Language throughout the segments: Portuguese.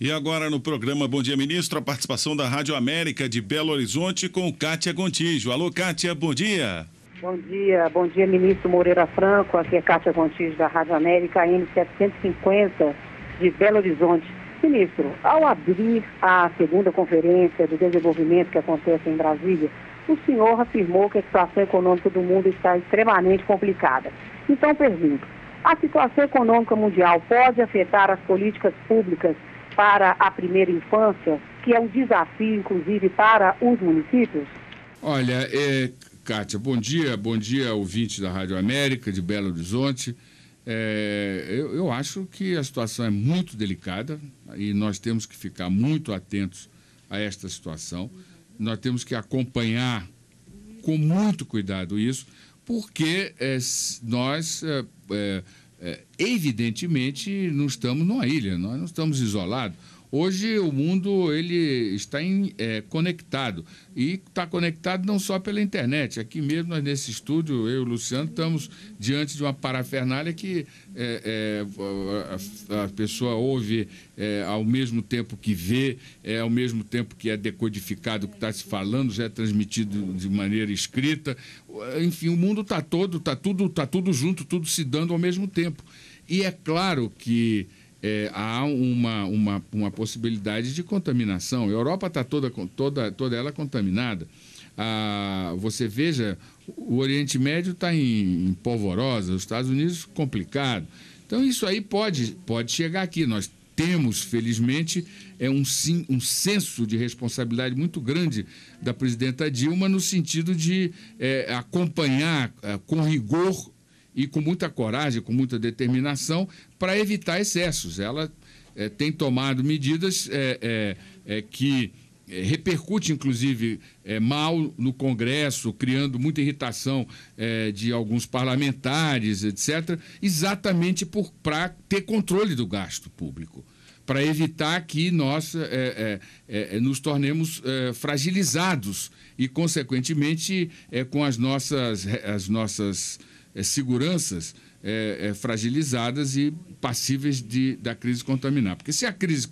E agora no programa Bom Dia Ministro, a participação da Rádio América de Belo Horizonte com Kátia Gontijo. Alô, Kátia, bom dia. Bom dia, bom dia, ministro Moreira Franco. Aqui é Kátia Gontijo da Rádio América, M750 de Belo Horizonte. Ministro, ao abrir a segunda conferência do desenvolvimento que acontece em Brasília, o senhor afirmou que a situação econômica do mundo está extremamente complicada. Então, pergunto, a situação econômica mundial pode afetar as políticas públicas para a primeira infância, que é um desafio, inclusive, para os municípios? Olha, é, Kátia, bom dia, bom dia, ouvinte da Rádio América de Belo Horizonte. É, eu, eu, acho que a situação é muito delicada e nós temos que ficar muito atentos a esta situação. Nós temos que acompanhar com muito cuidado isso, porque é, nós, é, é, evidentemente, não estamos numa ilha, nós não estamos isolados. Hoje o mundo ele está em, é, conectado e está conectado não só pela internet. Aqui mesmo nós, nesse estúdio, eu e o Luciano estamos diante de uma parafernália que é, é, a, a, pessoa ouve é, ao mesmo tempo que vê, é, ao mesmo tempo que é decodificado o que está se falando, já é transmitido de maneira escrita. Enfim, o mundo está todo, está tudo, tá tudo junto, tudo se dando ao mesmo tempo. E é claro que é, há uma, uma, uma possibilidade de contaminação. A Europa está toda, toda, toda ela contaminada. Ah, você veja, o Oriente Médio está em, em polvorosa, os Estados Unidos complicado. Então isso aí pode, pode chegar aqui. Nós temos, felizmente, é um, um senso de responsabilidade muito grande da presidenta Dilma no sentido de é, acompanhar é, com rigor e com muita coragem, com muita determinação, para evitar excessos. Ela é, tem tomado medidas é, é, que repercute, inclusive, mal no Congresso, criando muita irritação de alguns parlamentares, etc., exatamente para ter controle do gasto público para evitar que nós é, é, é, nos tornemos fragilizados e, consequentemente, com as nossas, as nossas é, seguranças é, é, fragilizadas e passíveis de, da crise contaminar. Porque se a crise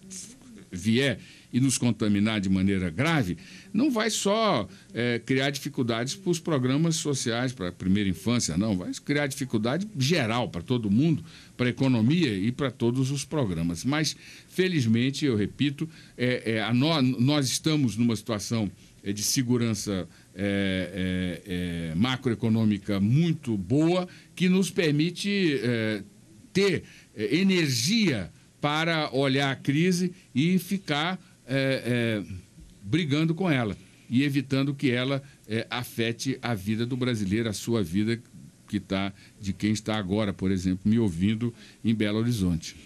vier e nos contaminar de maneira grave, não vai só é, criar dificuldades para os programas sociais, para a primeira infância, não. Vai criar dificuldade geral para todo mundo, para a economia e para todos os programas. Mas, felizmente, eu repito, é, é, a nós, estamos numa situação de segurança é, é, é, macroeconômica muito boa que nos permite é, ter é, energia para olhar a crise e ficar brigando com ela e evitando que ela afete a vida do brasileiro, a sua vida que tá, de quem está agora, por exemplo, me ouvindo em Belo Horizonte.